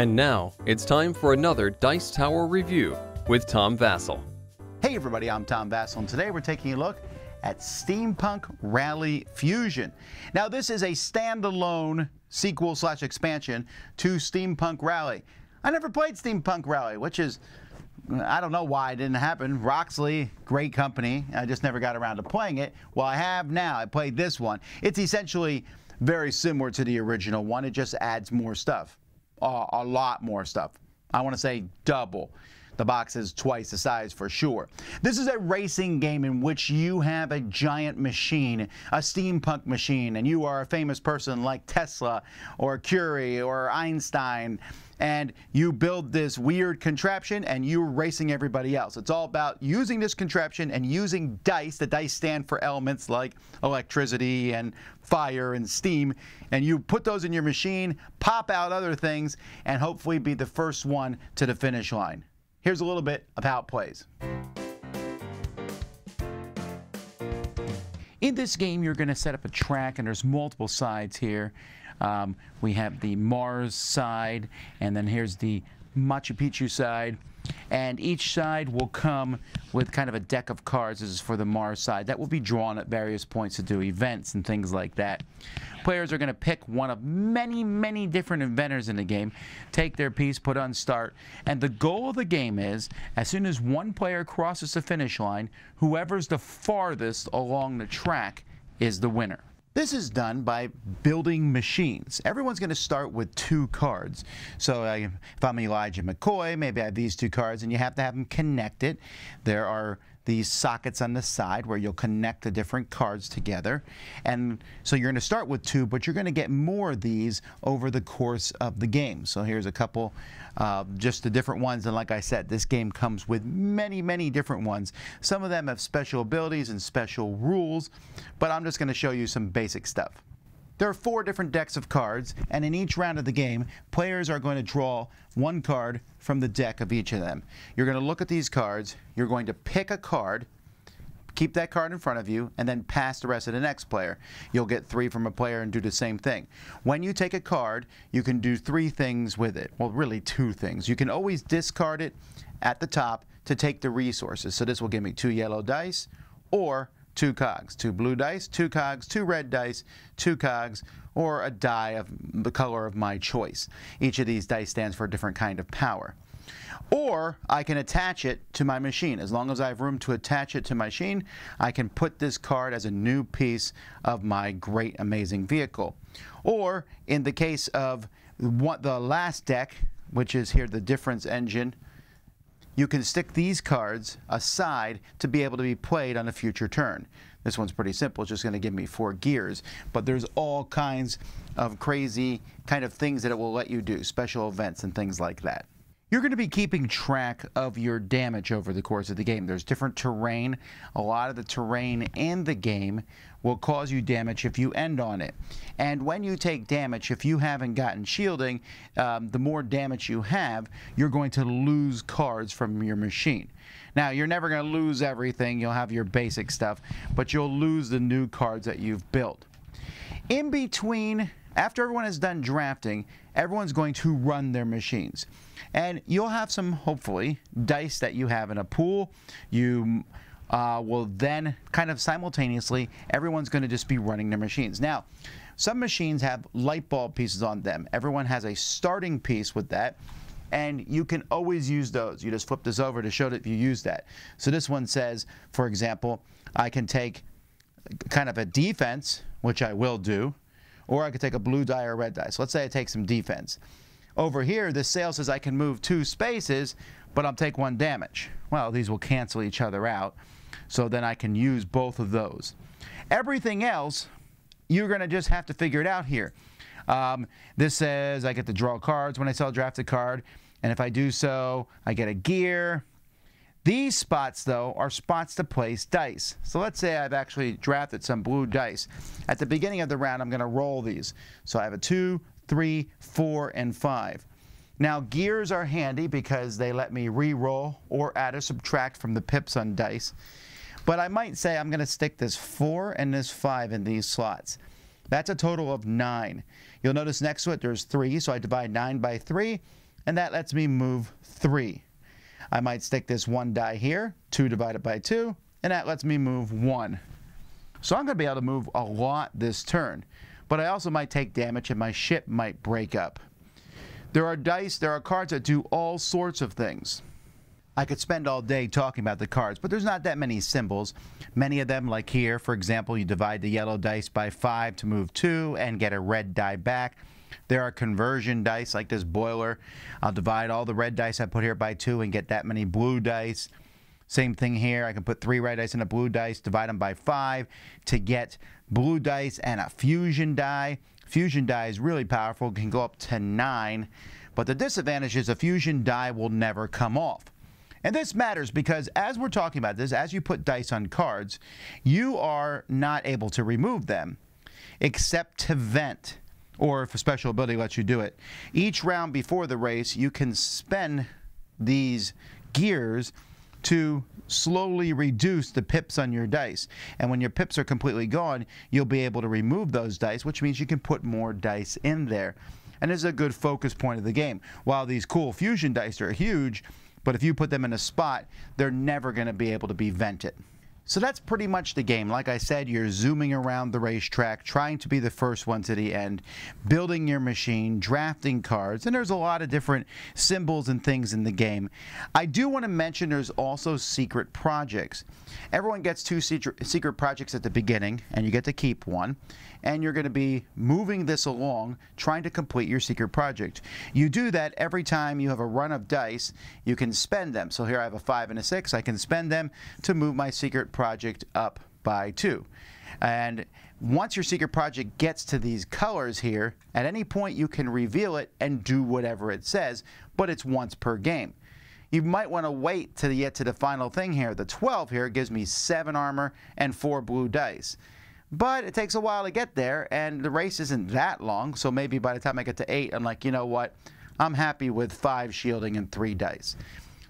And now it's time for another Dice Tower review with Tom Vasel. Hey everybody, I'm Tom Vasel, and today we're taking a look at Steampunk Rally Fusion. Now this is a standalone sequel slash expansion to Steampunk Rally. I never played Steampunk Rally, which is I don't know why it didn't happen. Roxley, great company. I just never got around to playing it. Well, I have now. I played this one. It's essentially very similar to the original one. It just adds more stuff, uh, a lot more stuff. I want to say double. The box is twice the size for sure. This is a racing game in which you have a giant machine, a steampunk machine, and you are a famous person like Tesla or Curie or Einstein and you build this weird contraption and you're racing everybody else. It's all about using this contraption and using dice. The dice stand for elements like electricity and fire and steam. And you put those in your machine, pop out other things, and hopefully be the first one to the finish line. Here's a little bit of how it plays. In this game, you're going to set up a track, and there's multiple sides here. Um, we have the Mars side, and then here's the Machu Picchu side. And each side will come with kind of a deck of cards. This is for the Mars side. That will be drawn at various points to do events and things like that. Players are going to pick one of many, many different inventors in the game, take their piece, put on start, and the goal of the game is as soon as one player crosses the finish line, whoever's the farthest along the track is the winner. This is done by building machines. Everyone's going to start with two cards. So uh, if I'm Elijah McCoy, maybe I have these two cards, and you have to have them connected. There are these sockets on the side where you'll connect the different cards together. And so you're going to start with two, but you're going to get more of these over the course of the game. So here's a couple, uh, just the different ones. And like I said, this game comes with many, many different ones. Some of them have special abilities and special rules, but I'm just going to show you some basic stuff. There are four different decks of cards, and in each round of the game, players are going to draw one card from the deck of each of them. You're going to look at these cards, you're going to pick a card, keep that card in front of you, and then pass the rest to the next player. You'll get three from a player and do the same thing. When you take a card, you can do three things with it. Well, really two things. You can always discard it at the top to take the resources. So this will give me two yellow dice, or two cogs, two blue dice, two cogs, two red dice, two cogs, or a die of the color of my choice. Each of these dice stands for a different kind of power. Or I can attach it to my machine. As long as I have room to attach it to my machine, I can put this card as a new piece of my great, amazing vehicle. Or in the case of the last deck, which is here the difference engine, you can stick these cards aside to be able to be played on a future turn. This one's pretty simple, it's just going to give me four gears, but there's all kinds of crazy kind of things that it will let you do, special events and things like that. You're going to be keeping track of your damage over the course of the game. There's different terrain. A lot of the terrain in the game will cause you damage if you end on it. And when you take damage, if you haven't gotten shielding, um, the more damage you have, you're going to lose cards from your machine. Now, you're never going to lose everything. You'll have your basic stuff, but you'll lose the new cards that you've built. In between after everyone is done drafting, everyone's going to run their machines. And you'll have some, hopefully, dice that you have in a pool. You uh, will then kind of simultaneously, everyone's going to just be running their machines. Now, some machines have light bulb pieces on them. Everyone has a starting piece with that. And you can always use those. You just flip this over to show that you use that. So this one says, for example, I can take kind of a defense, which I will do, or I could take a blue die or a red die. So let's say I take some defense. Over here, this sail says I can move two spaces, but I'll take one damage. Well, these will cancel each other out, so then I can use both of those. Everything else, you're going to just have to figure it out here. Um, this says I get to draw cards when I sell a drafted card, and if I do so, I get a gear, these spots, though, are spots to place dice. So let's say I've actually drafted some blue dice. At the beginning of the round, I'm going to roll these. So I have a 2, 3, 4, and 5. Now, gears are handy because they let me re-roll or add or subtract from the pips on dice. But I might say I'm going to stick this 4 and this 5 in these slots. That's a total of 9. You'll notice next to it there's 3, so I divide 9 by 3. and that lets me move three. I might stick this one die here, two divided by two, and that lets me move one. So I'm going to be able to move a lot this turn, but I also might take damage and my ship might break up. There are dice, there are cards that do all sorts of things. I could spend all day talking about the cards, but there's not that many symbols. Many of them, like here, for example, you divide the yellow dice by five to move two and get a red die back. There are conversion dice like this boiler. I'll divide all the red dice I put here by two and get that many blue dice. Same thing here. I can put three red dice and a blue dice, divide them by five to get blue dice and a fusion die. Fusion die is really powerful, can go up to nine, but the disadvantage is a fusion die will never come off. And this matters because as we're talking about this, as you put dice on cards, you are not able to remove them except to vent or if a special ability lets you do it. Each round before the race, you can spend these gears to slowly reduce the pips on your dice. And when your pips are completely gone, you'll be able to remove those dice, which means you can put more dice in there. And is a good focus point of the game. While these cool fusion dice are huge, but if you put them in a spot, they're never going to be able to be vented. So that's pretty much the game. Like I said, you're zooming around the racetrack, trying to be the first one to the end, building your machine, drafting cards, and there's a lot of different symbols and things in the game. I do want to mention there's also secret projects. Everyone gets two secret projects at the beginning, and you get to keep one and you're going to be moving this along trying to complete your secret project. You do that every time you have a run of dice, you can spend them. So here I have a 5 and a 6, I can spend them to move my secret project up by 2. And once your secret project gets to these colors here, at any point you can reveal it and do whatever it says, but it's once per game. You might want to wait to get to the final thing here. The 12 here gives me 7 armor and 4 blue dice. But it takes a while to get there, and the race isn't that long, so maybe by the time I get to eight, I'm like, you know what? I'm happy with five shielding and three dice.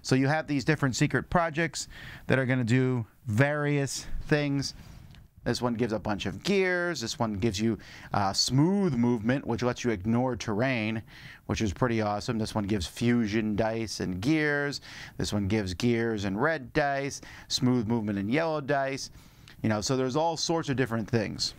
So you have these different secret projects that are going to do various things. This one gives a bunch of gears. This one gives you uh, smooth movement, which lets you ignore terrain, which is pretty awesome. This one gives fusion dice and gears. This one gives gears and red dice, smooth movement and yellow dice. You know, so there's all sorts of different things.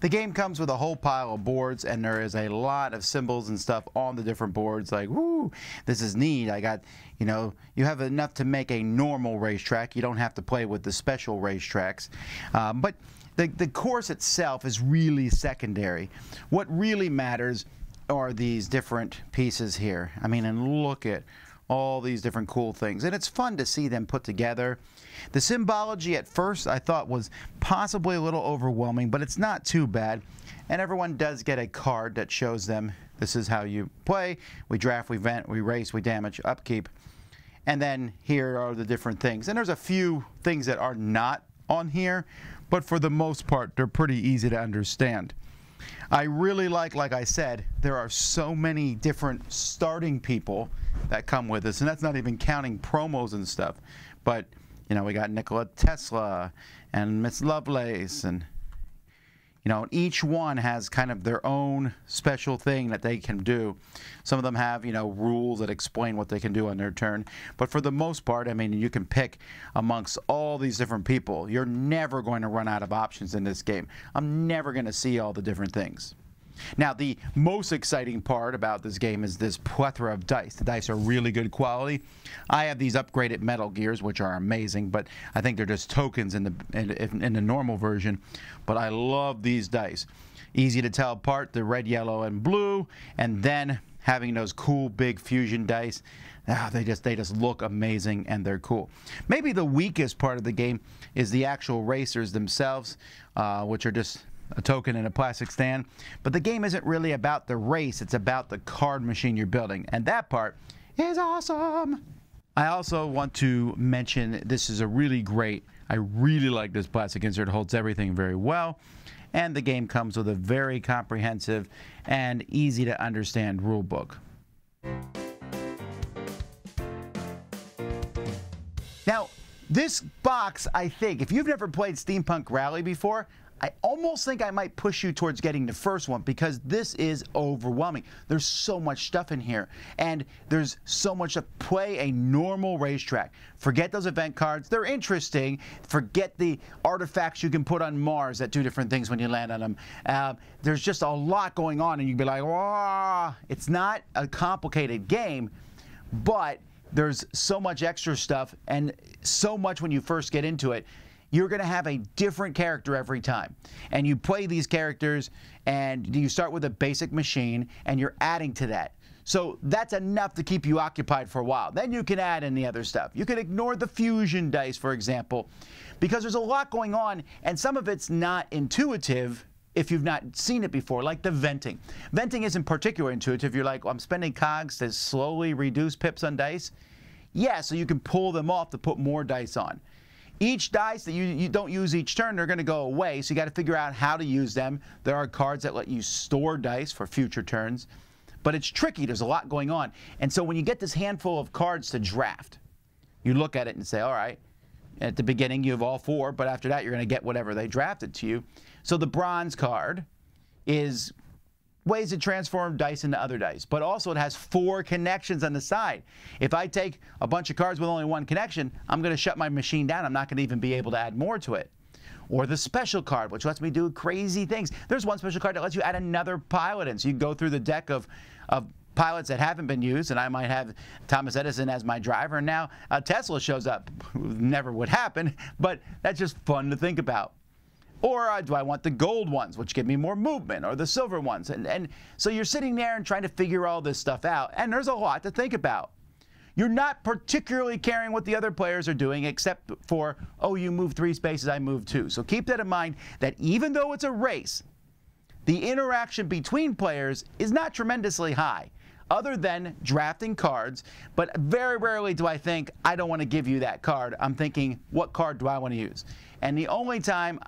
The game comes with a whole pile of boards, and there is a lot of symbols and stuff on the different boards. Like, woo, this is neat. I got, you know, you have enough to make a normal racetrack. You don't have to play with the special racetracks. Um, but the, the course itself is really secondary. What really matters are these different pieces here. I mean, and look at all these different cool things. And it's fun to see them put together. The symbology at first I thought was possibly a little overwhelming, but it's not too bad. And everyone does get a card that shows them this is how you play. We draft, we vent, we race, we damage, upkeep. And then here are the different things. And there's a few things that are not on here, but for the most part, they're pretty easy to understand. I really like, like I said, there are so many different starting people that come with us, and that's not even counting promos and stuff. But you know, we got Nikola Tesla and Miss Lovelace and you know, each one has kind of their own special thing that they can do. Some of them have, you know, rules that explain what they can do on their turn. But for the most part, I mean, you can pick amongst all these different people. You're never going to run out of options in this game. I'm never going to see all the different things. Now, the most exciting part about this game is this plethora of dice. The dice are really good quality. I have these upgraded Metal Gears, which are amazing, but I think they're just tokens in the in, in the normal version. But I love these dice. Easy to tell apart, the red, yellow, and blue, and then having those cool big fusion dice. Ah, they just they just look amazing and they're cool. Maybe the weakest part of the game is the actual racers themselves, uh, which are just a token in a plastic stand. But the game isn't really about the race, it's about the card machine you're building. And that part is awesome. I also want to mention this is a really great, I really like this plastic insert. Holds everything very well. And the game comes with a very comprehensive and easy to understand rule book. Now, this box, I think, if you've never played Steampunk Rally before, I almost think I might push you towards getting the first one because this is overwhelming. There's so much stuff in here, and there's so much to play a normal racetrack. Forget those event cards; they're interesting. Forget the artifacts you can put on Mars that do different things when you land on them. Uh, there's just a lot going on, and you'd be like, "Wow!" It's not a complicated game, but there's so much extra stuff and so much when you first get into it you're going to have a different character every time. And you play these characters and you start with a basic machine and you're adding to that. So that's enough to keep you occupied for a while. Then you can add in the other stuff. You can ignore the fusion dice, for example, because there's a lot going on and some of it's not intuitive if you've not seen it before, like the venting. Venting isn't particularly intuitive. You're like, well, I'm spending cogs to slowly reduce pips on dice. Yeah, so you can pull them off to put more dice on. Each dice that you, you don't use each turn, they're going to go away, so you got to figure out how to use them. There are cards that let you store dice for future turns, but it's tricky. There's a lot going on. And so when you get this handful of cards to draft, you look at it and say, all right, at the beginning you have all four, but after that you're going to get whatever they drafted to you. So the bronze card is ways to transform dice into other dice, but also it has four connections on the side. If I take a bunch of cards with only one connection, I'm going to shut my machine down. I'm not going to even be able to add more to it. Or the special card, which lets me do crazy things. There's one special card that lets you add another pilot in. So you go through the deck of, of pilots that haven't been used, and I might have Thomas Edison as my driver, and now a Tesla shows up. Never would happen, but that's just fun to think about. Or uh, do I want the gold ones, which give me more movement, or the silver ones? And, and so you're sitting there and trying to figure all this stuff out, and there's a lot to think about. You're not particularly caring what the other players are doing, except for, oh, you move three spaces, I move two. So keep that in mind that even though it's a race, the interaction between players is not tremendously high, other than drafting cards. But very rarely do I think, I don't want to give you that card. I'm thinking, what card do I want to use? And the only time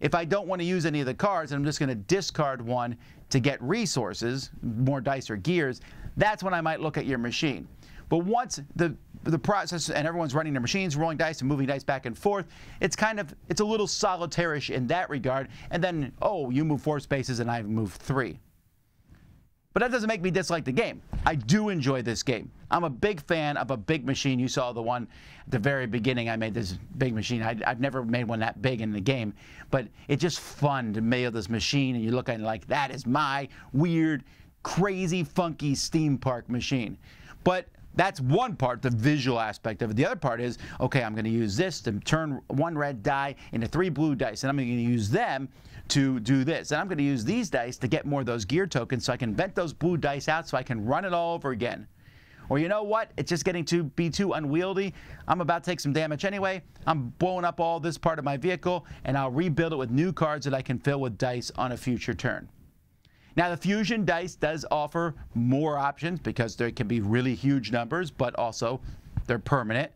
if I don't want to use any of the cards and I'm just going to discard one to get resources, more dice or gears, that's when I might look at your machine. But once the the process and everyone's running their machines, rolling dice and moving dice back and forth, it's kind of it's a little solitarish in that regard. And then oh, you move four spaces and I move three. But that doesn't make me dislike the game. I do enjoy this game. I'm a big fan of a big machine. You saw the one at the very beginning. I made this big machine. I, have never made one that big in the game, but it's just fun to mail this machine, and you look at it like that is my weird, crazy, funky steampunk machine. But that's one part, the visual aspect of it. The other part is, okay, I'm going to use this to turn one red die into three blue dice, and I'm going to use them to do this. And I'm going to use these dice to get more of those gear tokens so I can vent those blue dice out so I can run it all over again. Or you know what? It's just getting to be too unwieldy. I'm about to take some damage anyway. I'm blowing up all this part of my vehicle and I'll rebuild it with new cards that I can fill with dice on a future turn. Now the fusion dice does offer more options because there can be really huge numbers, but also they're permanent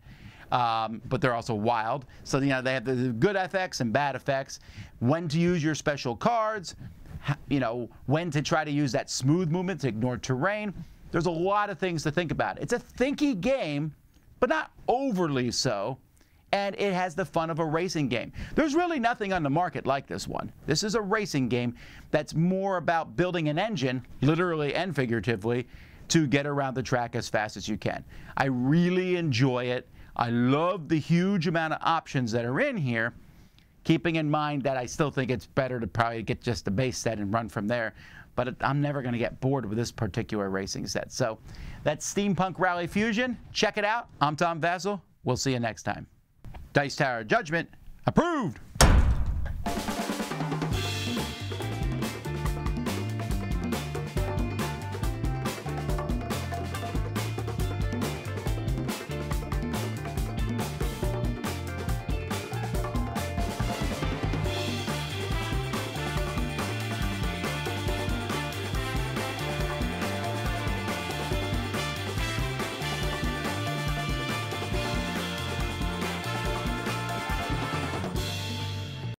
um, but they're also wild. So, you know, they have the good effects and bad effects. When to use your special cards, you know, when to try to use that smooth movement to ignore terrain. There's a lot of things to think about. It's a thinky game, but not overly so. And it has the fun of a racing game. There's really nothing on the market like this one. This is a racing game that's more about building an engine, literally and figuratively, to get around the track as fast as you can. I really enjoy it. I love the huge amount of options that are in here, keeping in mind that I still think it's better to probably get just the base set and run from there. But I'm never going to get bored with this particular racing set. So that's Steampunk Rally Fusion. Check it out. I'm Tom Vasel. We'll see you next time. Dice Tower Judgment approved.